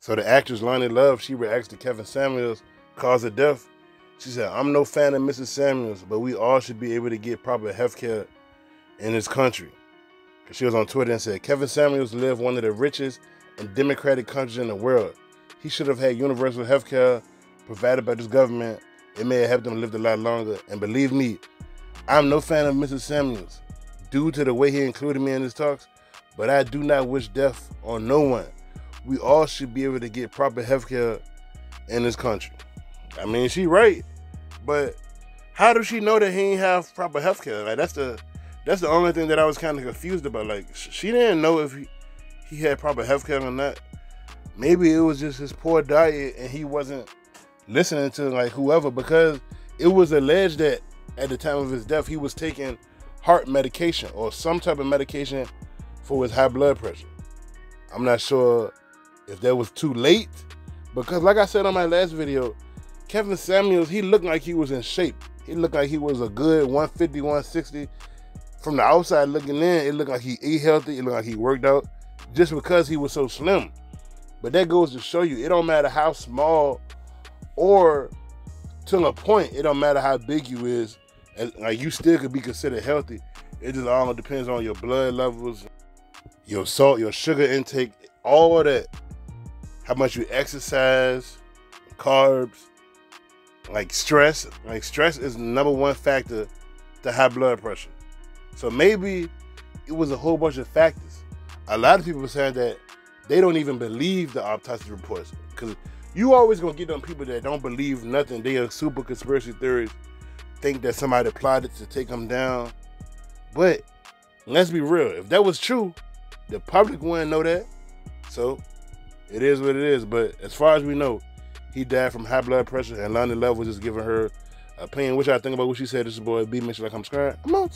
So the actress Loni Love, she reacts to Kevin Samuels' cause of death. She said, I'm no fan of Mrs. Samuels, but we all should be able to get proper health care in this country. She was on Twitter and said, Kevin Samuels lived one of the richest and democratic countries in the world. He should have had universal health care provided by this government. It may have helped him live a lot longer. And believe me, I'm no fan of Mrs. Samuels due to the way he included me in his talks, but I do not wish death on no one. We all should be able to get proper health care in this country. I mean, she right, but how does she know that he ain't have proper health care? Like that's the that's the only thing that I was kind of confused about. Like she didn't know if he, he had proper health care or not. Maybe it was just his poor diet and he wasn't listening to like whoever because it was alleged that at the time of his death he was taking heart medication or some type of medication for his high blood pressure. I'm not sure if that was too late because like I said on my last video, Kevin Samuels, he looked like he was in shape. He looked like he was a good 150, 160. From the outside looking in, it looked like he ate healthy. It looked like he worked out just because he was so slim. But that goes to show you, it don't matter how small or to a point, it don't matter how big you is. And, Like you still could be considered healthy. It just all depends on your blood levels, your salt, your sugar intake, all of that. How much you exercise, carbs, like stress. Like stress is number one factor to high blood pressure. So maybe it was a whole bunch of factors. A lot of people are saying that they don't even believe the autopsy reports because you always gonna get them people that don't believe nothing. They are super conspiracy theories, think that somebody plotted to take them down. But let's be real, if that was true, the public wouldn't know that. So it is what it is. But as far as we know, he died from high blood pressure, and Loni Love was just giving her a opinion, which I think about what she said. This is boy B. Sure like, subscribe. I'm out.